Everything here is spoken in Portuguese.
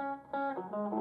Música